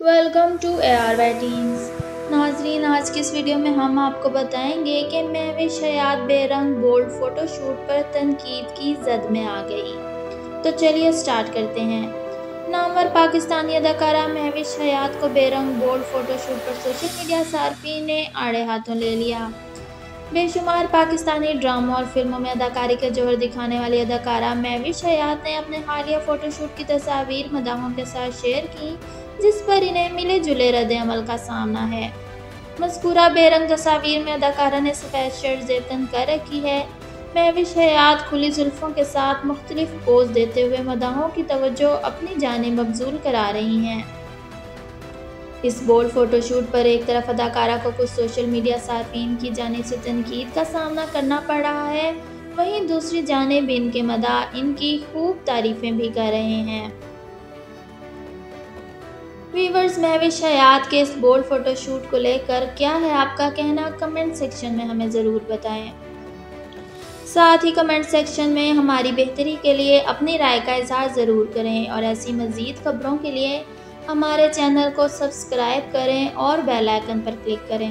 Welcome to A R teams नाजरीन, आज की इस वीडियो में हम आपको बताएँगे कि महविश हयात बेरंग बोल्ड फोटोशूट पर तनकीद की जद में आ गई। तो चलिए स्टार्ट करते हैं। नामवर पाकिस्तानी अदाकारा महविश हयात को बेरंग बोल्ड फोटोशूट पर सोशल मीडिया सार्फी ने आड़े हाथों ले लिया। बेशुमार पाकिस्तानी ड्रामों और फ़िल्मों में अदाकारी का जोहर दिखाने वाली अदाकारा महविश हयात ने अपने हालिया फोटोशूट की तस्वीर मदाहों के साथ शेयर की। जिस पर इन्हें मिले जुले रद्द अमल का सामना है। मस्कूरा बेरंग तस्वीर में अदाकारा ने सफ़ेद शर्ट जेबतन कर रखी है। महविश हयात खुली जुल्फ़ों के साथ मुख्तलिफ़ पोज देते हुए मदाहों की तवज्जो अपनी जाने मबजूल करा रही हैं। इस बोल्ड फोटोशूट पर एक तरफ़ अदाकारा को कुछ सोशल मीडिया सार्फिन की जाने से तनकीद का सामना करना पड़ रहा है। वहीं दूसरी जानब इनके मदा इनकी खूब तारीफ़ें भी कर रहे हैं। वीवर्स महविश हयात के इस बोल्ड फोटोशूट को लेकर क्या है आपका कहना? कमेंट सेक्शन में हमें ज़रूर बताएँ। साथ ही कमेंट सेक्शन में हमारी बेहतरी के लिए अपनी राय का इजहार ज़रूर करें और ऐसी मज़ीद खबरों के लिए हमारे चैनल को सब्सक्राइब करें और बेल आइकन पर क्लिक करें।